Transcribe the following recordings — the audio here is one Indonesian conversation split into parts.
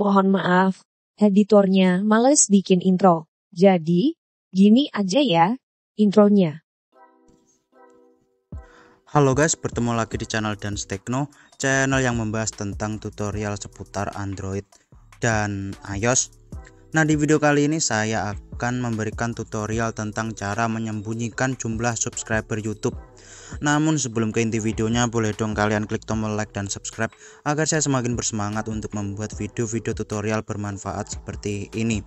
Mohon maaf, editornya males bikin intro. Jadi, gini aja ya intronya. Halo guys, bertemu lagi di channel Dance Techno, channel yang membahas tentang tutorial seputar Android dan iOS. Nah, di video kali ini saya akan memberikan tutorial tentang cara menyembunyikan jumlah subscriber YouTube. Namun sebelum ke inti videonya, boleh dong kalian klik tombol like dan subscribe agar saya semakin bersemangat untuk membuat video-video tutorial bermanfaat seperti ini.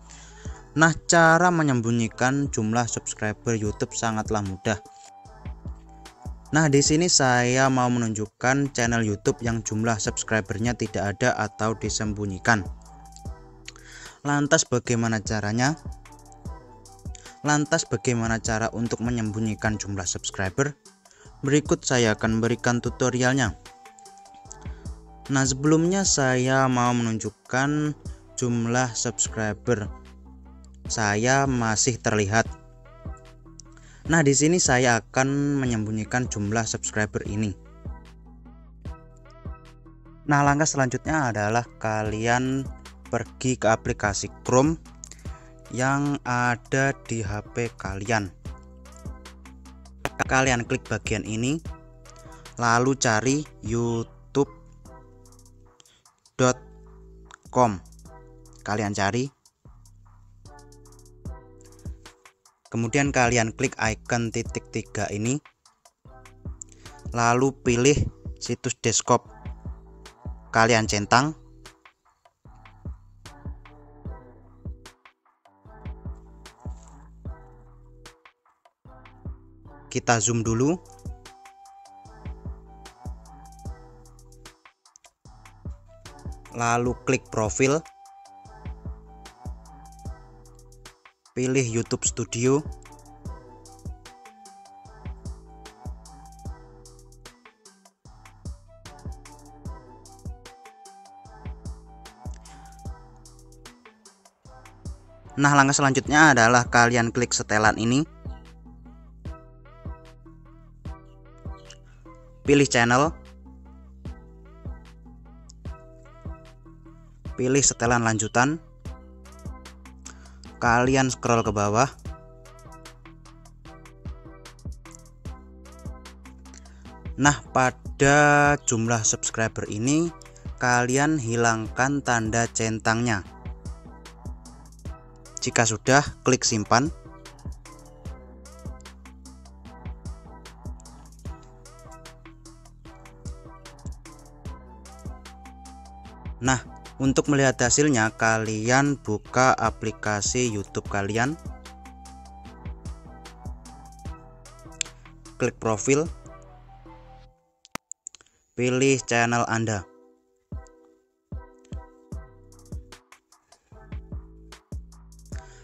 Nah, cara menyembunyikan jumlah subscriber YouTube sangatlah mudah. Nah, di sini saya mau menunjukkan channel YouTube yang jumlah subscribernya tidak ada atau disembunyikan. Lantas bagaimana caranya? Lantas bagaimana cara untuk menyembunyikan jumlah subscriber? Berikut saya akan berikan tutorialnya. Nah, sebelumnya saya mau menunjukkan jumlah subscriber. Saya masih terlihat Nah, di sini saya akan menyembunyikan jumlah subscriber ini. Nah, langkah selanjutnya adalah kalian pergi ke aplikasi Chrome yang ada di HP kalian. Kalian klik bagian ini, lalu cari youtube.com. Kalian cari kemudian kalian klik icon titik tiga ini lalu pilih situs desktop kalian centang kita zoom dulu. Lalu klik profil. Pilih YouTube Studio. Nah, langkah selanjutnya adalah kalian klik setelan ini. Pilih channel. Pilih setelan lanjutan. Kalian scroll ke bawah. Nah pada jumlah subscriber ini kalian hilangkan tanda centangnya. Jika sudah klik simpan Nah untuk melihat hasilnya kalian buka aplikasi YouTube kalian. Klik profil. Pilih channel Anda.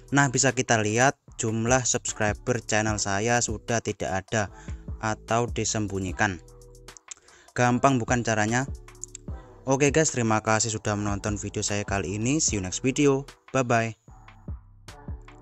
Nah bisa kita lihat jumlah subscriber channel saya sudah tidak ada atau disembunyikan. Gampang bukan caranya Oke guys, terima kasih sudah menonton video saya kali ini. See you next video. Bye bye.